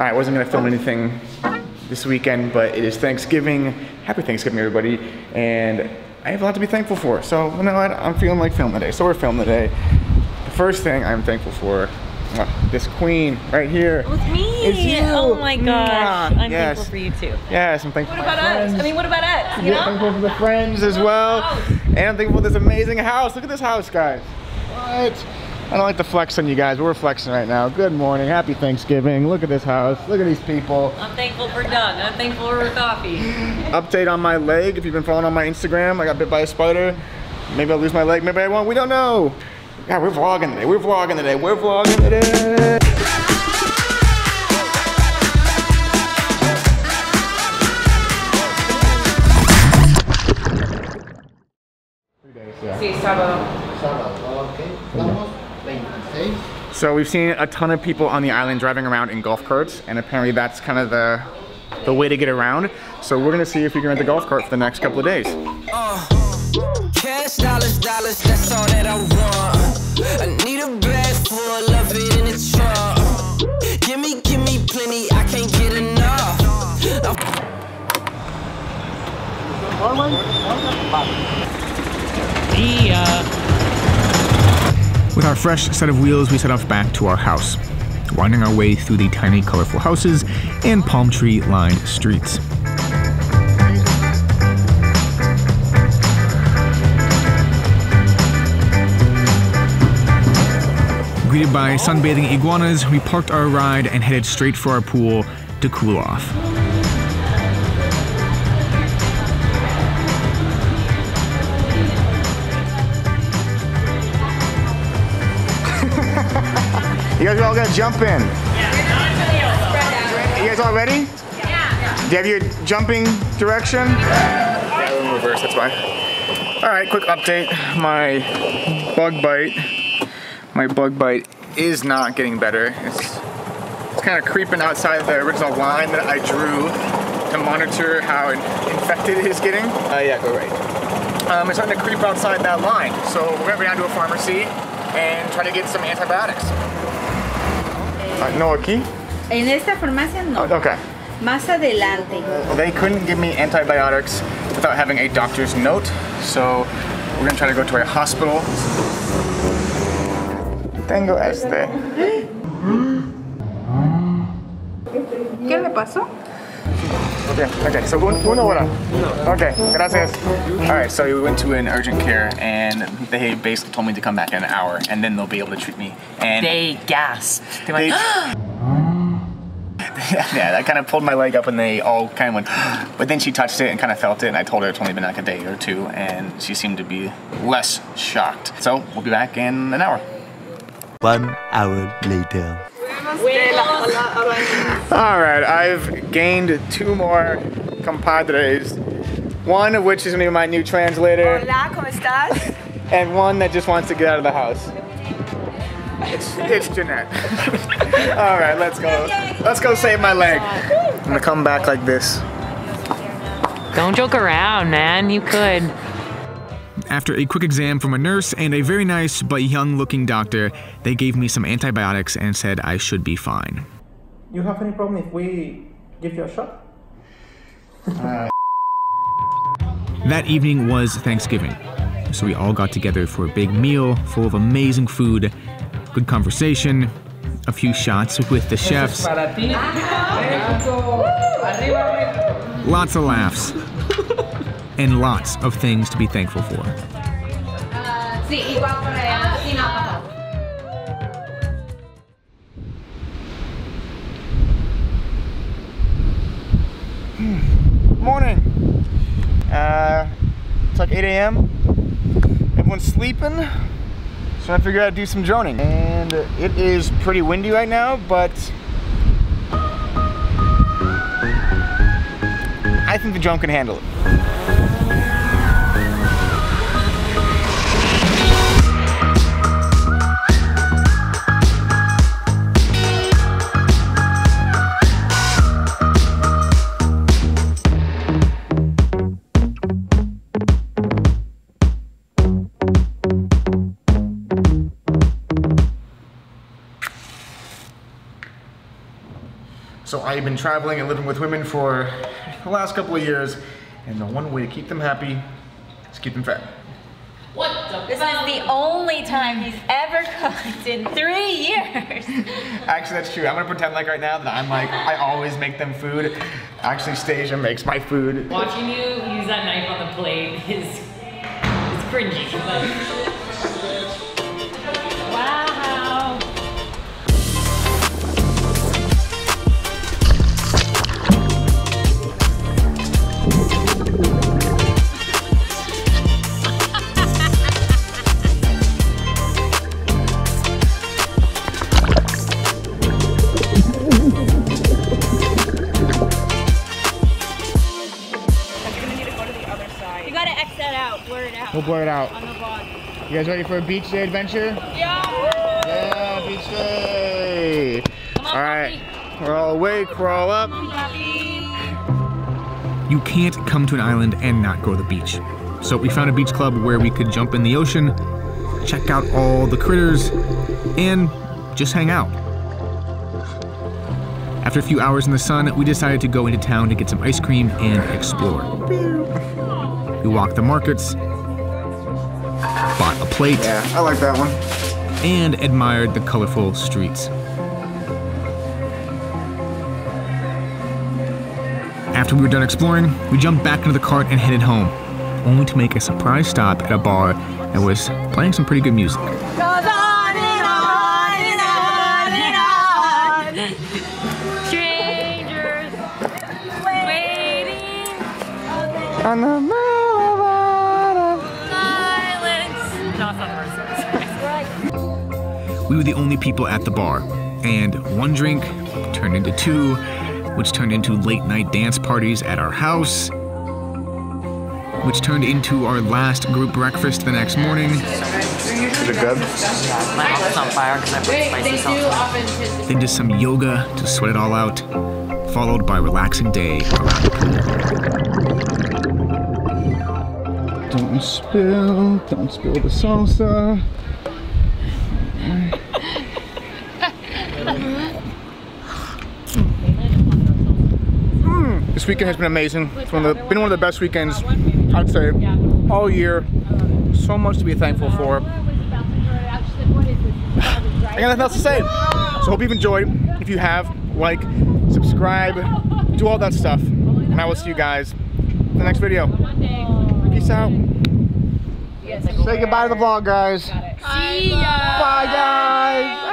I wasn't gonna film anything this weekend, but it is Thanksgiving. Happy Thanksgiving, everybody. And I have a lot to be thankful for. So, you know what? I'm feeling like film today. So we're filming today. The first thing I'm thankful for, uh, this queen right here. With me. It's you. Oh my gosh. I'm Yes. thankful for you too. Yes, I'm thankful What about us? I mean, what about us? You Yeah, know? thankful for the friends as well. And I'm thankful for this amazing house. Look at this house, guys. What? I don't like to flex on you guys, but we're flexing right now. Good morning. Happy Thanksgiving. Look at this house. Look at these people. I'm thankful for Doug. I'm thankful for coffee. Update on my leg. If you've been following on my Instagram, I got bit by a spider. Maybe I'll lose my leg. Maybe I won't. We don't know. God, we're vlogging today. We're vlogging today. We're vlogging today. So we've seen a ton of people on the island driving around in golf carts, and apparently that's kind of the the way to get around. So we're gonna see if we can rent a golf cart for the next couple of days. Enough. With our fresh set of wheels, we set off back to our house, winding our way through the tiny, colorful houses and palm tree lined streets. Greeted by sunbathing iguanas, we parked our ride and headed straight for our pool to cool off. You guys are all gonna jump in. You guys all ready? Yeah. Do you have your jumping direction? Yeah, we're in reverse, that's why. All right, quick update. My bug bite, my bug bite is not getting better. It's, it's kind of creeping outside the original line that I drew to monitor how infected it is getting. Uh, yeah, go right. Um, it's starting to creep outside that line. So we're gonna go down to a pharmacy and try to get some antibiotics. Uh, no aquí? En esta farmacia no, Okay. más adelante. They couldn't give me antibiotics without having a doctor's note, so we're gonna try to go to a hospital. Tengo este. ¿Qué le pasó? Okay, okay, so un- uno hora. Okay, gracias. All right, so we went to an urgent care and they basically told me to come back in an hour and then they'll be able to treat me. And They gasped. They went, They- yeah, that kind of pulled my leg up and they all kind of went, but then she touched it and kind of felt it and I told her it's only been like a day or two and she seemed to be less shocked. So we'll be back in an hour. One hour later. All right, I've gained two more compadres. One of which is gonna be my new translator. Hola, ¿cómo estás? And one that just wants to get out of the house. It's, it's Jeanette. All right, let's go. Let's go save my leg. I'm gonna come back like this. Don't joke around, man. You could. After a quick exam from a nurse and a very nice but young looking doctor, they gave me some antibiotics and said I should be fine. You have any problem if we give you a shot? That evening was Thanksgiving, so we all got together for a big meal full of amazing food, good conversation, a few shots with the chefs, lots of laughs, and lots of things to be thankful for. Morning. Uh, it's like 8 a.m. Everyone's sleeping, so I figured I'd do some droning. And it is pretty windy right now, but I think the drone can handle it. So I've been traveling and living with women for the last couple of years, and the one way to keep them happy is keep them fat. What? This is the only time he's ever cooked in three years. Actually, that's true. I'm gonna pretend like right now that I'm like, I always make them food. Actually, Stasia makes my food. Watching you use that knife on the plate is, is cringy. We'll blur it out. On the vlog. You guys ready for a beach day adventure? Yeah! Yeah, beach day. All right, we're all awake. We're all up. You can't come to an island and not go to the beach. So we found a beach club where we could jump in the ocean, check out all the critters, and just hang out. After a few hours in the sun, we decided to go into town to get some ice cream and explore. We walked the markets, bought a plate, Yeah, I like that one. and admired the colorful streets. After we were done exploring, we jumped back into the cart and headed home, only to make a surprise stop at a bar that was playing some pretty good music. Goes on and We were the only people at the bar, and one drink turned into two, which turned into late night dance parties at our house, which turned into our last group breakfast the next morning. Is it good? My mouth is on fire because I put spicy sauce then just some yoga to sweat it all out, followed by a relaxing day around the pool. Don't spill, don't spill the salsa. Mm, This weekend has been amazing. It's one of the, been one of the best weekends, I'd say, all year. So much to be thankful for. I got nothing else to say. So hope you've enjoyed. If you have, like, subscribe, do all that stuff. And I will see you guys in the next video. Peace out. Say goodbye to the vlog, guys. See ya. Bye, guys.